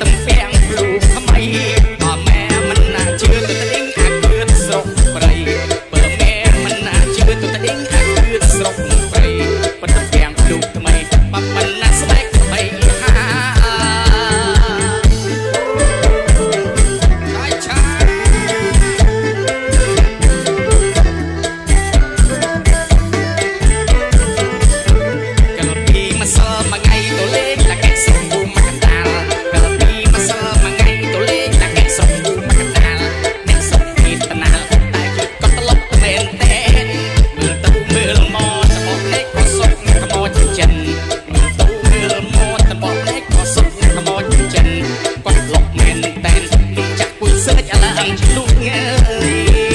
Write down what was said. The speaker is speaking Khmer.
ទំពាំងភ្លូថ្មី សេចអលៃលុងើយ